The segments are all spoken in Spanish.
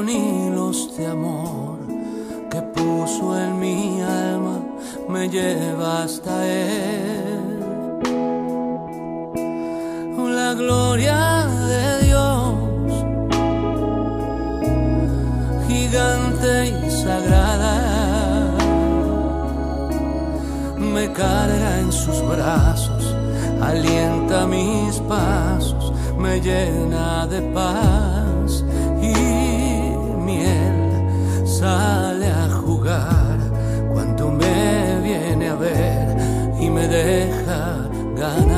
con hilos de amor que puso en mi alma me lleva hasta él. La gloria de Dios, gigante y sagrada, me carga en sus brazos, alienta mis pasos, me llena de paz sale a jugar cuando me viene a ver y me deja ganar.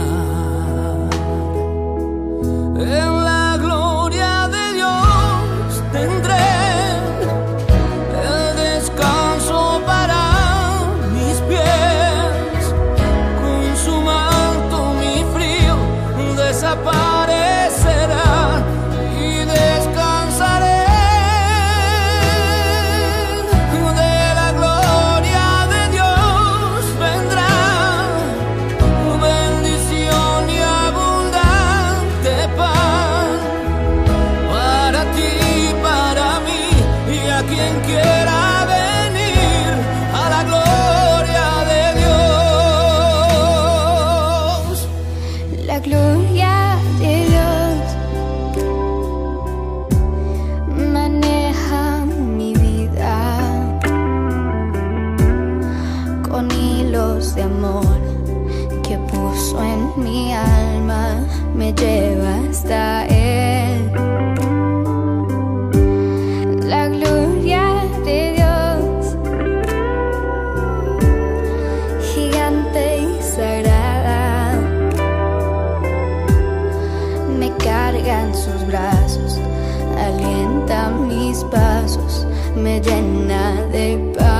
La gloria de Dios. Maneja mi vida con hilos de amor que puso en mi alma, me lleva hasta mis pasos, me llena de paz.